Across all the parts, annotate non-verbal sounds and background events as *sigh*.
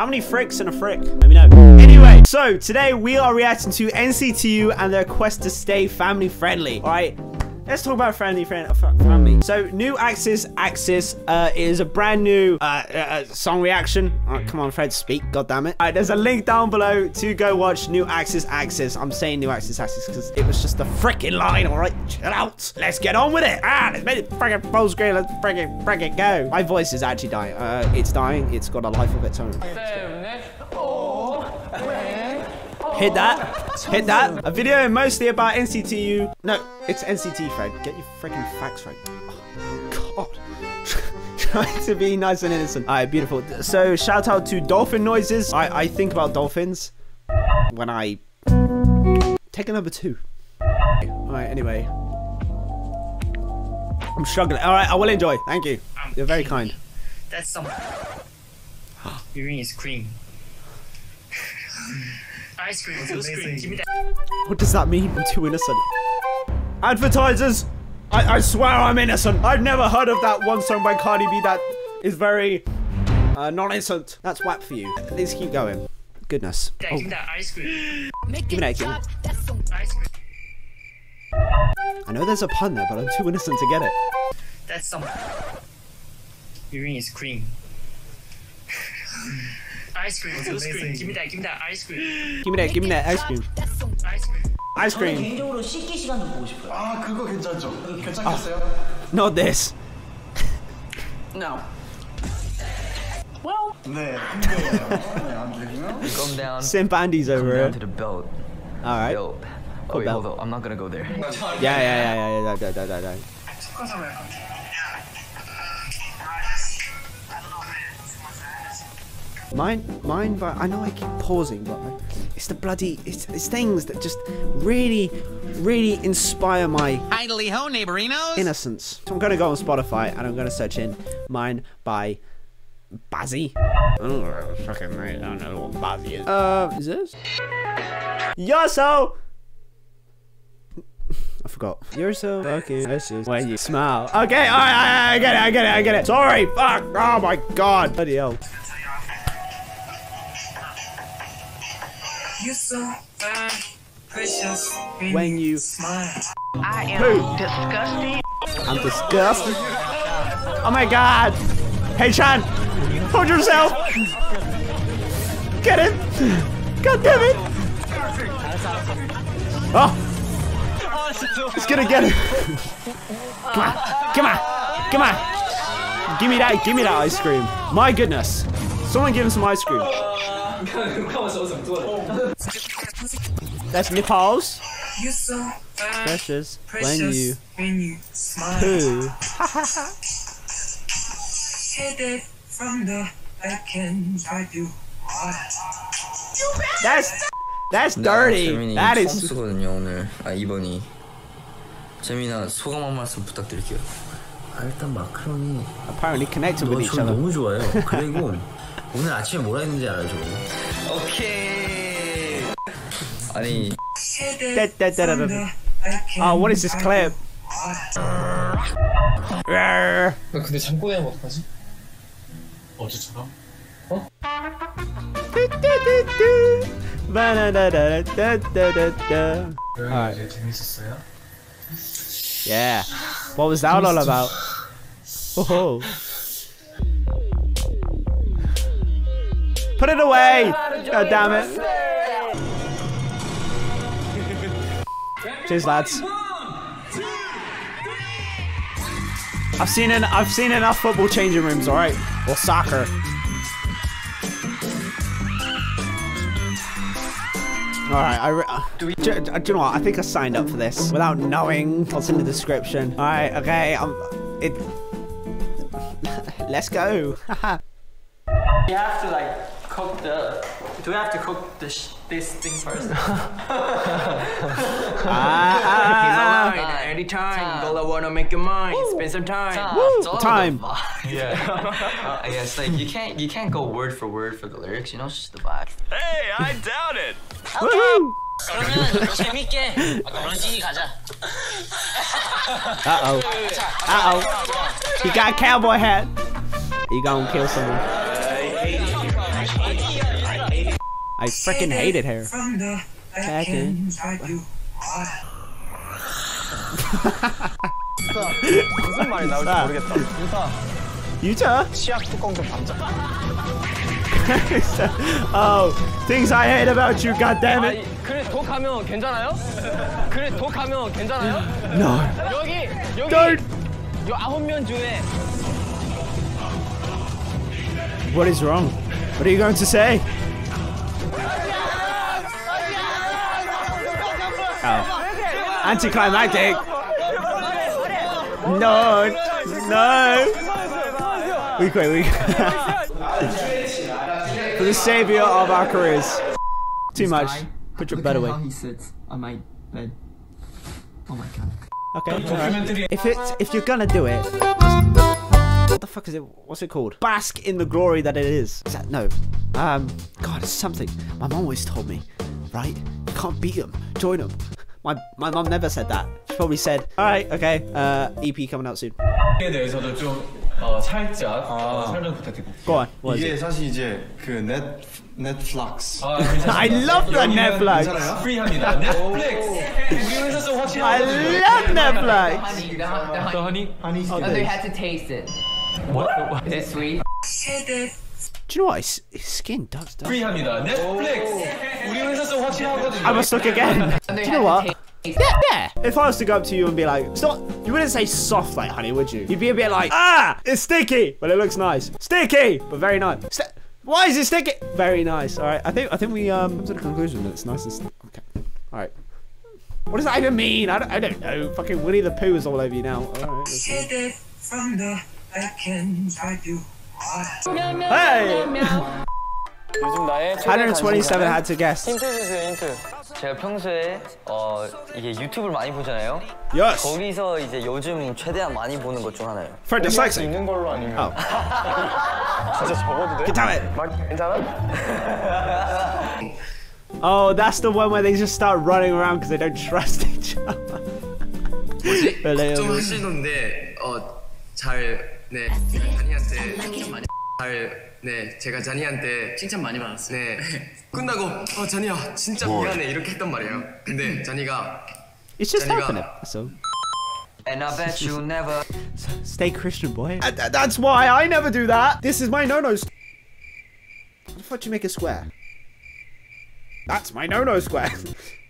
How many fricks in a frick? Let me know. Anyway, so today we are reacting to NCTU and their quest to stay family friendly. All right. Let's talk about friendly friend family. So, new Axis Axis uh, is a brand new uh, uh, song reaction. come on, Fred, speak. God damn it! All right, there's a link down below to go watch new Axis Axis. I'm saying new Axis Axis because it was just a freaking line. All right, chill out. Let's get on with it. Ah, let's make it freaking full screen. Let's freaking freaking go. My voice is actually dying. Uh, it's dying. It's got a life of its own. Hit that. Hit that. A video mostly about NCTU. No, it's NCT, Fred. Get your freaking facts right. Oh, God. *laughs* Trying to be nice and innocent. All right, beautiful. So shout out to dolphin noises. I, I think about dolphins when I take a number two. All right, anyway. I'm struggling. All right, I will enjoy. Thank you. You're very kind. That's some. *gasps* Urine is cream. *sighs* *laughs* Ice cream, ice cream. Give me that. What does that mean? I'm too innocent. Advertisers! I, I swear I'm innocent. I've never heard of that one song by Cardi B that is very uh, non-innocent. That's whack for you. Please keep going. Goodness. Dad, oh. Give me that ice cream. Give me that. Give. Ice cream. I know there's a pun there, but I'm too innocent to get it. That's some. Urine is cream. *laughs* Ice cream, ice cream. Give me that, give me that ice cream. Give me that, give me that ice cream. Ice cream. Ice cream. 개인적으로 씻기 시간도 보고 싶어요. 아 그거 괜찮죠? 괜찮겠어요? Not this. No. Well. 네. Come down. Simp Andy's over Come here. down to the belt. All right. Belt. Oh wait, hold on. I'm not gonna go there. Yeah, yeah, yeah, yeah, yeah, yeah, yeah, yeah, Mine, mine, but I know I keep pausing, but it's the bloody, it's, it's things that just really, really inspire my Idly ho, neighborinos. innocence. So I'm gonna go on Spotify and I'm gonna search in "Mine" by Bazzi. Oh, fucking right, I don't know what Bazzi is. Uh, is this? You're so. I forgot. You're so fucking precious when you smile. Okay, alright, I get it, I get it, I get it. Sorry, fuck. Oh my god. Bloody hell. You're so fine, precious when, when you smile. I am Who? disgusting. I'm disgusted. Oh my god. Haechan. Hold yourself. Get it. God damn it. Oh. He's gonna get it. Come on. Come on. Come on. Give me that. Give me that ice cream. My goodness. Someone give him some ice cream. That's nipples. You're so Precious, when you when you smile. poo. Headed from the back and drive you hard. That's that's dirty. 재민이 That is. 쓰거든요 오늘. 아 이번이. 재민아 소감 한 말씀 부탁드릴게요. 아, 일단 마크롱이 Apparently connected with 너 each 전 other. 너무 좋아요. 그리고 오늘 아침에 뭐라 했는지 알아요, 저거? 오케이. 아니. 따따따라라. 아, what is this clap? 아, 근데 잠꼬대는 뭐 하지? 어제처럼? 어? 뚜뚜뚜뚜 바나나라따따따따 여행 재밌었어요? Yeah. What was that all about? *laughs* Oh, oh. Put it away! God damn it. Cheers, lads. I've seen en I've seen enough football changing rooms, all right, or soccer. All right, I. Re- do, do, you know what? I think I signed up for this without knowing what's in the description. All right, okay, I'm. It. *laughs* Let's go. *laughs* You have to like cook the. Do we have to cook this this thing first? *laughs* ah, ah, Alright, anytime. Gola wanna make your mind. Spend some time. Woo, it's all time. the vibe. Yeah. *laughs* I guess like you can't you can't go word for word for the lyrics. You know, it's just the vibe. Hey, I doubt it. Woohoo! 그러면 재밌게 런쥔이 가자. Uh oh. Uh oh. He got a cowboy hat. He gonna kill someone. I freaking hated her. From the back Back end. inside you. 무슨 말이 나올지 모르겠다. 인사. Utah? 치약 뚜껑 좀 담자. oh, things I hate about you, goddammit. 그래 독하면 괜찮아요? 그래 독하면 괜찮아요? No. 여기 여기 Don't. 요 아홉 명 중에 What is wrong? What are you going to say? Anticlimactic. No. No. We quit. We For the savior of our careers. Too much. Put your bed away. he sits on my bed. Oh my god. Okay. If it's if you're gonna do it, what the fuck is it? What's it called? Bask in the glory that it is. Is that no? Um, God, it's something. My mom always told me, right? You can't beat them. Join them. My my mom never said that. She probably said, all right, okay. Uh, EP coming out soon. 에 대해서도 좀 어, 살짝 어, 설명 부탁드립니다. Go on. What is 이게 it? 사실 이제 그 넷, 넷플락스 아, 괜찮습니다. I love the 여기는 Netflix. 괜찮아요? 프리합니다. 넷플릭스. 우리 회사 좀 I 확실하거든요. love Netflix. 더 허니? 하니 Oh, they had to taste it. What? What? Is it sweet? 세대 Do you know what? His, his skin does. does. 프리합니다. 넷플릭스. 우리 회사 좀 확실하거든요. I must look again. *laughs* And they Do had you know to what? taste Yeah, yeah. If I was to go up to you and be like, stop, you wouldn't say soft like honey, would you? You'd be a bit like, ah, it's sticky, but it looks nice. Sticky, but very nice. Sti- Why is it sticky? Very nice. All right, I think I think we um come to the conclusion that it's nice and st- okay. All right. What does that even mean? I don't, I don't know. Fucking Winnie the Pooh is all over you now. All right. let's go. 세대 from the back inside you. Hey, 요즘 나의 최대 127 관심사는 had to guess. 힌트 주세요 힌트. 제가 평소에 어 이게 유튜브를 많이 보잖아요. Yes. 거기서 이제 요즘 최대한 많이 보는 것 중 하나예요. For dyslexic. 있는 걸로 아니면 Oh. 진짜 적어도 돼? 말 괜찮아? Oh, that's the one where they just start running around because they don't trust each other. 하시던데 어잘 네 자니한테 칭찬 많이 잘네 제가 자니한테 칭찬 많이 받았어요. 네 끝나고 어 자니야 진짜 미안해 이렇게 했단 말이에요. 근데 자니가 It's just Johnny helping got- it. So And I bet you never stay Christian, boy. that's why I never do that. This is my no-nos. How the fuck do you make a square? That's my no-no square. *laughs*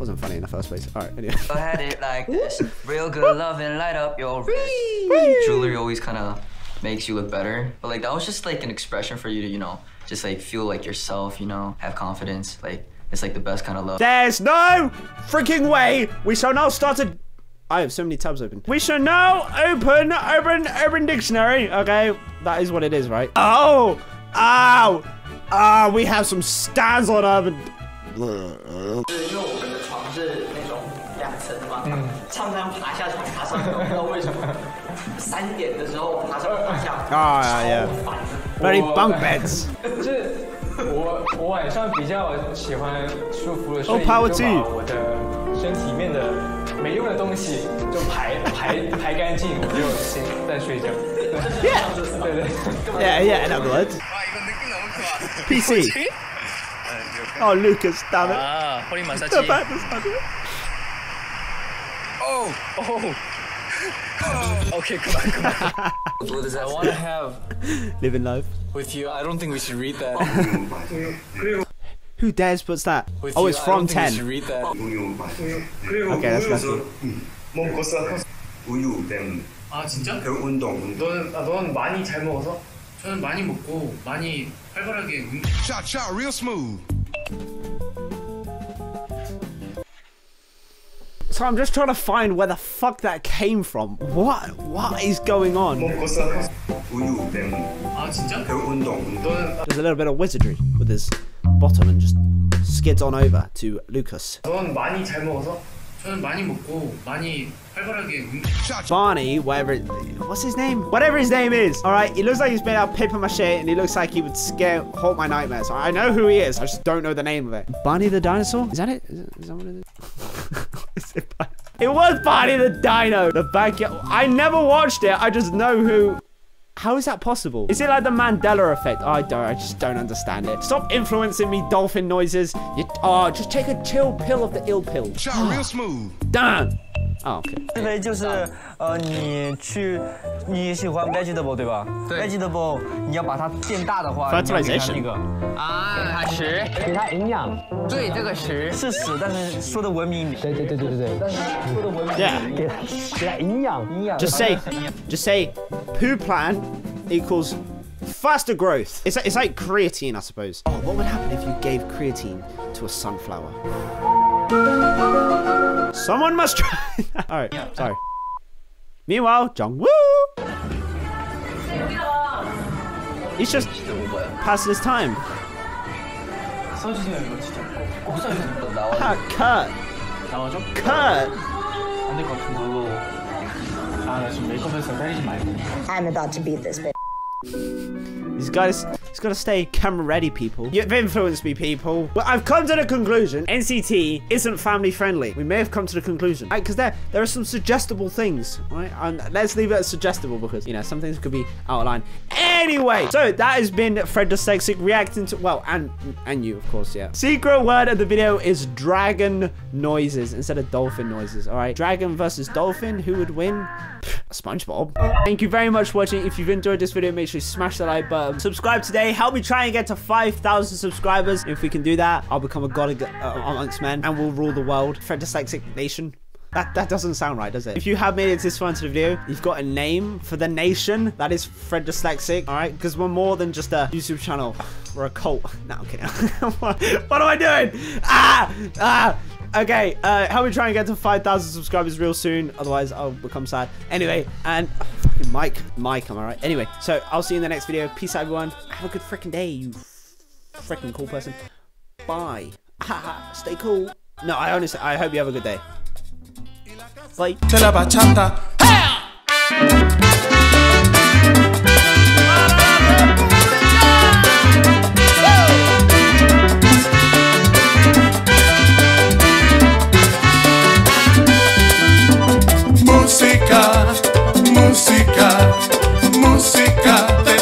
Wasn't funny in the first place. All right. Anyway. I had it like this. Real good love and light up your wrist. Jewelry always kind of makes you look better. But like that was just like an expression for you to, you know, just like feel like yourself, you know, have confidence. Like it's like the best kind of love. There's no freaking way. We shall now start a. I have so many tabs open. We shall now open Urban Urban Dictionary. Okay, that is what it is, right? Oh, ow, ah, we have some stands on Urban. 因为我们的床是那种两层嘛，嗯常常爬下床，爬上楼，不知道为什么。三点的时候爬上爬下，*laughs* Ah, yeah. 烦的。Very bunk beds. 就是我我晚上比较喜欢舒服的睡 Oh. 把我的身体里面的没用的东西就排 *laughs* 排排干净，我就先再睡觉。Yeah. 对对。Yeah, yeah. In other words. PC. *laughs* Oh, Lucas, damn it. 아 허리 마사지. The back was funny. 오 *laughs* 오. 오케이 그만 그만. What does that want to have Living life. with you? I don't think we should read that. Who dares puts that? With Oh, you, it's I from don't think we should 10. read that. Okay, that's lucky. 먹고 써 우유 뱀 아 진짜? 그 운동 너는 아, 너는 많이 잘 먹어서? 저는 많이 먹고 많이 활발하게 운. Shot, shot, real smooth. So I'm just trying to find where the fuck that came from. What? What is going on? 먹고 써 우유 뱀 아 진짜? 그 운동 너는 There's a little bit of wizardry with his bottom and just skids on over to Lucas. 너는 많이 잘 먹어서? 저는 많이 먹고 많이 활발하게 운. Barney, whatever, it- what's his name? Whatever his name is. All right, he looks like he's made out of paper mache, and he looks like he would scare, haunt my nightmares. I know who he is. I just don't know the name of it. Barney the dinosaur? Is that it? Is, it, is that what it is? Is *laughs* it, Bar- it was Barney the Dino. The backyard. I never watched it. I just know who How is that possible? Is it like the Mandela effect? I don't. I just don't understand it. Stop influencing me, dolphin noises. You, oh, just take a chill pill of the ill pill. real smooth. Damn. Oh, okay. 思维就是呃，你去你喜欢 vegetable 对吧？对。vegetable 你要把它变大的话，你要给它那个啊，给它食，给它营养。对，这个食是屎，但是说的文明。对对对对对对。但是说的文明。Yeah. 给它给它营养营养。 Just say, just say, poo plan equals faster growth. It's, it's like creatine, I suppose. Oh, what would happen if you gave creatine to a sunflower? Someone must try All right, yeah. sorry. Meanwhile, Jungwoo. He's just passing his time. ah, cut! cut! I'm about to beat this bitch. He's got to, he's got to stay camera ready, people. You've influenced me, people. But I've come to the conclusion NCT isn't family friendly. We may have come to the conclusion, right? Because there, there are some suggestible things, right? And let's leave it as suggestible because, you know, some things could be out of line. Anyway, so that has been Fred Dyslexic reacting to, well, and and you, of course, yeah. Secret word of the video is dragon noises instead of dolphin noises, all right? Dragon versus dolphin, who would win? SpongeBob. Thank you very much for watching. If you've enjoyed this video, make sure you smash the like button. Subscribe today. Help me try and get to 5,000 subscribers. If we can do that, I'll become a god uh, amongst men and we'll rule the world. Fred Dyslexic Nation. That, that doesn't sound right, does it? If you have made it this far into the video, you've got a name for the nation. That is Fred Dyslexic, all right? Because we're more than just a YouTube channel. We're a cult. *laughs* No, I'm kidding. *laughs* what, what am I doing? Ah! Ah! Okay, uh, help me try and get to 5,000 subscribers real soon. Otherwise, I'll become sad. Anyway, and fucking Mike. Mike, am I right? Anyway, so I'll see you in the next video. Peace out, everyone. Have a good freaking day, you freaking cool person. Bye. Stay cool. No, I honestly, I hope you have a good day. Bye. música, música.